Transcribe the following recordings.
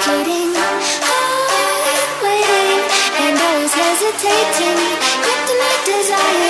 suffocating. I'm oh, waiting and always hesitating. Kryptonite desires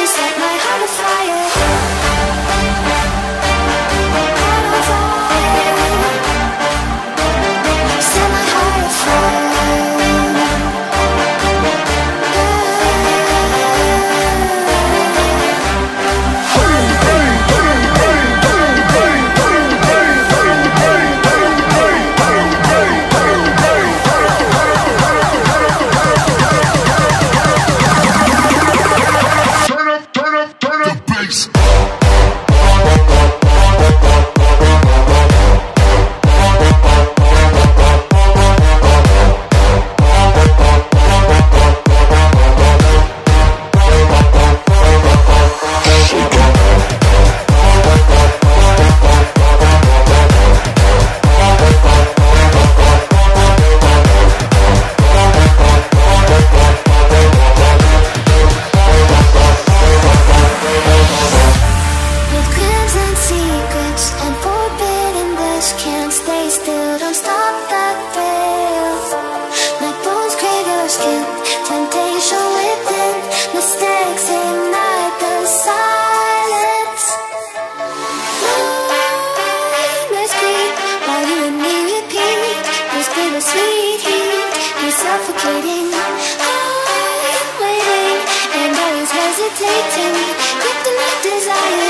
always hesitating Kryptonite desires. set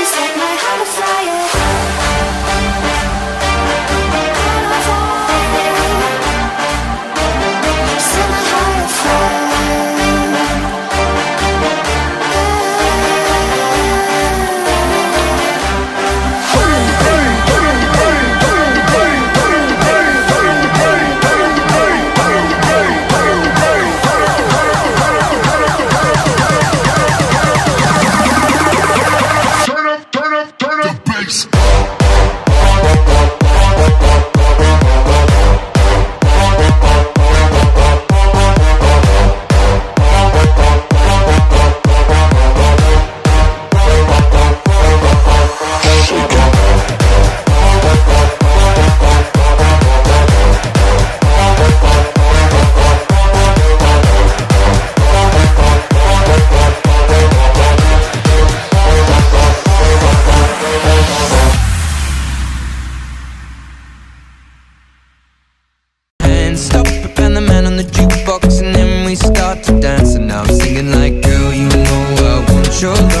start to dance And now I'm singing like Girl, you know I want your love